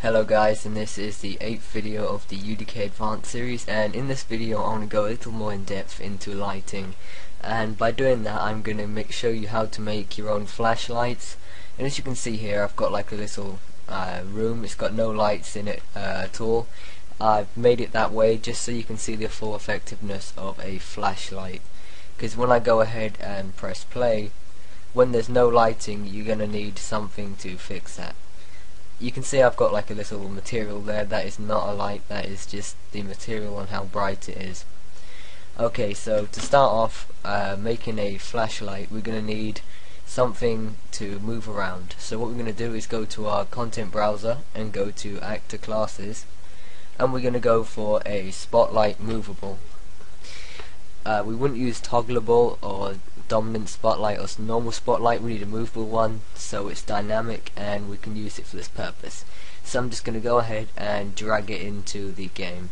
Hello guys and this is the 8th video of the UDK Advanced series and in this video I want to go a little more in depth into lighting. And by doing that I'm going to show you how to make your own flashlights. And as you can see here I've got like a little uh, room. It's got no lights in it uh, at all. I've made it that way just so you can see the full effectiveness of a flashlight. Because when I go ahead and press play when there's no lighting you're going to need something to fix that you can see I've got like a little material there that is not a light that is just the material and how bright it is. Okay so to start off uh, making a flashlight we're going to need something to move around. So what we're going to do is go to our content browser and go to actor classes and we're going to go for a spotlight movable. Uh, we wouldn't use toggleable or dominant spotlight or normal spotlight we need a movable one so it's dynamic and we can use it for this purpose. So I'm just going to go ahead and drag it into the game.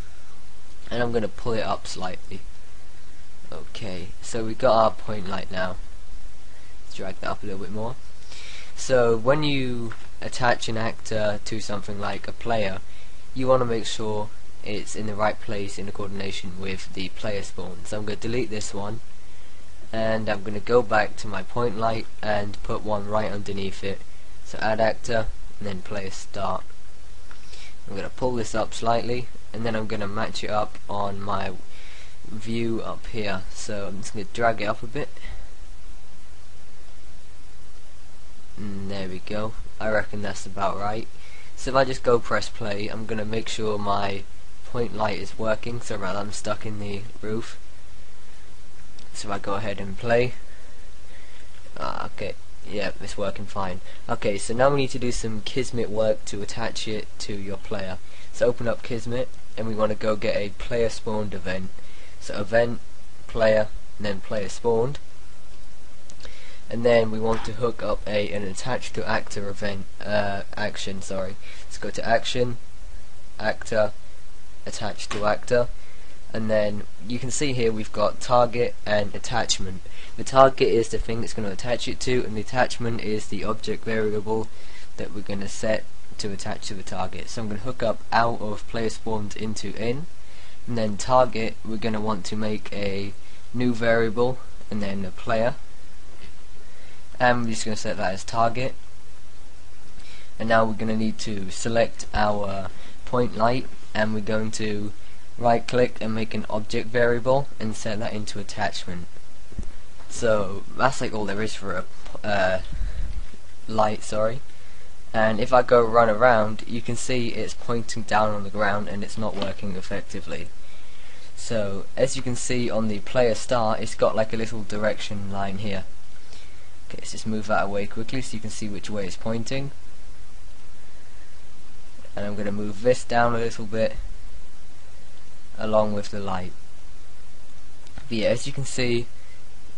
And I'm going to pull it up slightly. Okay so we got our point light now. Let's drag that up a little bit more. So when you attach an actor to something like a player you want to make sure it's in the right place in the coordination with the player spawn. So I'm going to delete this one and I'm going to go back to my point light and put one right underneath it. So add actor and then player start. I'm going to pull this up slightly and then I'm going to match it up on my view up here. So I'm just going to drag it up a bit. And there we go. I reckon that's about right. So if I just go press play, I'm going to make sure my point light is working, so rather I'm stuck in the roof. So I go ahead and play, uh, okay, yeah, it's working fine. Okay, so now we need to do some Kismet work to attach it to your player. So open up Kismet, and we want to go get a player spawned event. So event, player, and then player spawned. And then we want to hook up a an attach to actor event uh, action. Sorry, let's go to action, actor, attached to actor and then you can see here we've got target and attachment. The target is the thing that's going to attach it to and the attachment is the object variable that we're going to set to attach to the target. So I'm going to hook up out of player spawned into in and then target we're going to want to make a new variable and then a player. And we're just going to set that as target. And now we're going to need to select our point light and we're going to right click and make an object variable and set that into attachment. So that's like all there is for a uh, light sorry. And if I go run around you can see it's pointing down on the ground and it's not working effectively. So as you can see on the player star it's got like a little direction line here. Okay let's just move that away quickly so you can see which way it's pointing. And I'm going to move this down a little bit along with the light. But yeah as you can see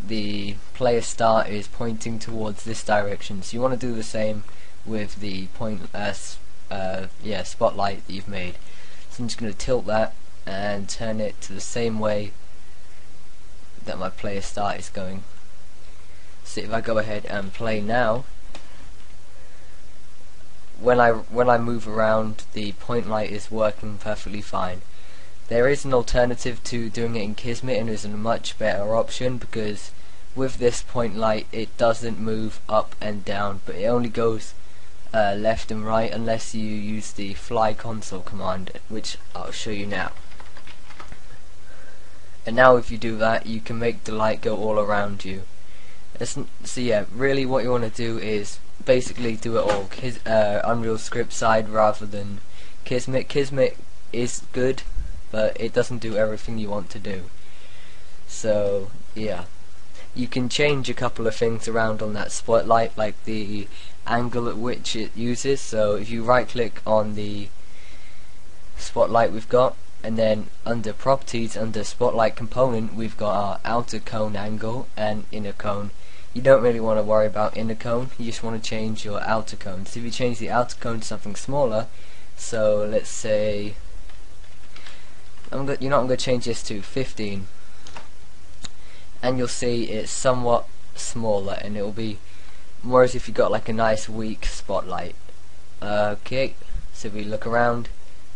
the player start is pointing towards this direction. So you want to do the same with the point uh, uh, yeah spotlight that you've made. So I'm just going to tilt that and turn it to the same way that my player start is going. So if I go ahead and play now when I when I move around the point light is working perfectly fine. There is an alternative to doing it in Kismet and is a much better option because with this point light it doesn't move up and down but it only goes uh, left and right unless you use the fly console command which I'll show you now. And now if you do that you can make the light go all around you. so yeah, really what you want to do is basically do it all Kis uh, Unreal Script side rather than Kismet. Kismet is good, but it doesn't do everything you want to do. So yeah, you can change a couple of things around on that spotlight, like the angle at which it uses. So if you right click on the spotlight we've got, and then under properties, under spotlight component, we've got our outer cone angle and inner cone you don't really want to worry about inner cone, you just want to change your outer cone. So if you change the outer cone to something smaller, so let's say, I'm go you know I'm going to change this to 15, and you'll see it's somewhat smaller, and it will be more as if you got like a nice weak spotlight. Okay, So we look around,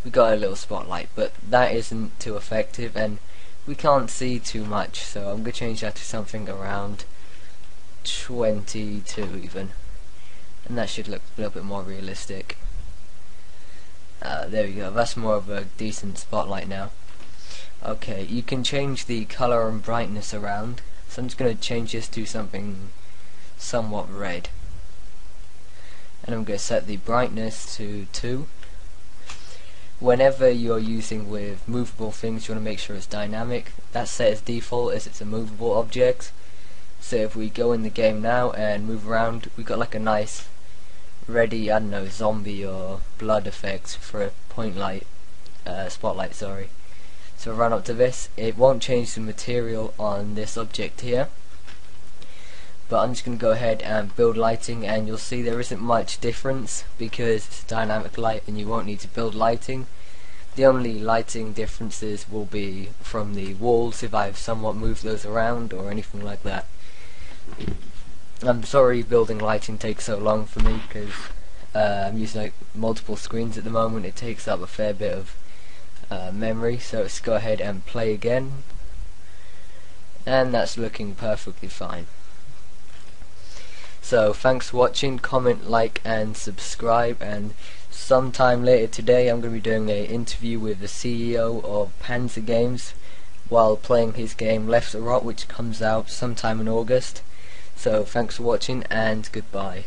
we got a little spotlight, but that isn't too effective and we can't see too much, so I'm going to change that to something around 22 even. And that should look a little bit more realistic. Uh, there we go, that's more of a decent spotlight now. Okay, you can change the color and brightness around. So I'm just going to change this to something somewhat red. And I'm going to set the brightness to 2. Whenever you're using with movable things, you want to make sure it's dynamic. That's set as default as it's a movable object. So if we go in the game now and move around, we've got like a nice ready, I don't know, zombie or blood effect for a point light, uh, spotlight, sorry. So run up to this, it won't change the material on this object here. But I'm just going to go ahead and build lighting and you'll see there isn't much difference because it's a dynamic light and you won't need to build lighting. The only lighting differences will be from the walls if I've somewhat moved those around or anything like that. I'm sorry building lighting takes so long for me because uh, I'm using like multiple screens at the moment. It takes up a fair bit of uh, memory, so let's go ahead and play again. And that's looking perfectly fine. So thanks for watching, comment, like and subscribe and sometime later today I'm going to be doing an interview with the CEO of Panzer Games while playing his game Left 4 Rot which comes out sometime in August. So thanks for watching and goodbye.